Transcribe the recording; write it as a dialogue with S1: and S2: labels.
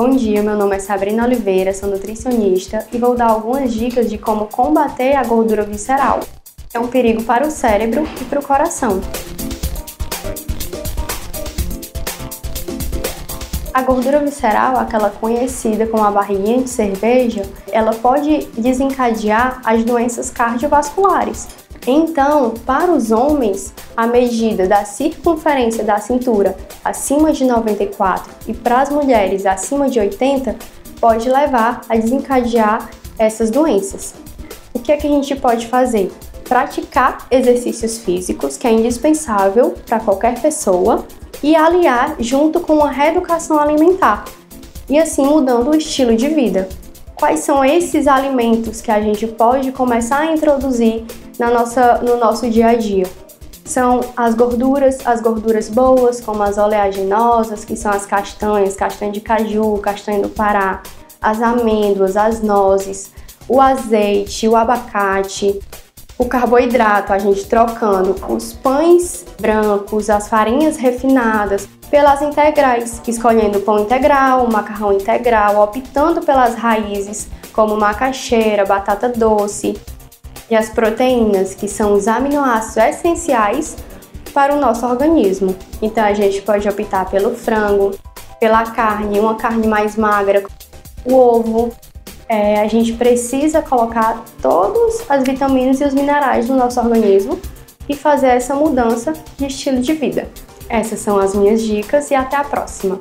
S1: Bom dia, meu nome é Sabrina Oliveira, sou nutricionista e vou dar algumas dicas de como combater a gordura visceral. É um perigo para o cérebro e para o coração. A gordura visceral, aquela conhecida como a barriguinha de cerveja, ela pode desencadear as doenças cardiovasculares. Então, para os homens, a medida da circunferência da cintura acima de 94 e para as mulheres acima de 80 pode levar a desencadear essas doenças. O que é que a gente pode fazer? Praticar exercícios físicos, que é indispensável para qualquer pessoa, e aliar junto com a reeducação alimentar, e assim mudando o estilo de vida. Quais são esses alimentos que a gente pode começar a introduzir na nossa, no nosso dia a dia? são as gorduras, as gorduras boas, como as oleaginosas, que são as castanhas, castanha de caju, castanha do Pará, as amêndoas, as nozes, o azeite, o abacate, o carboidrato, a gente trocando os pães brancos, as farinhas refinadas pelas integrais, escolhendo pão integral, macarrão integral, optando pelas raízes como macaxeira, batata doce, e as proteínas, que são os aminoácidos essenciais para o nosso organismo. Então a gente pode optar pelo frango, pela carne, uma carne mais magra, o ovo. É, a gente precisa colocar todas as vitaminas e os minerais no nosso organismo e fazer essa mudança de estilo de vida. Essas são as minhas dicas e até a próxima!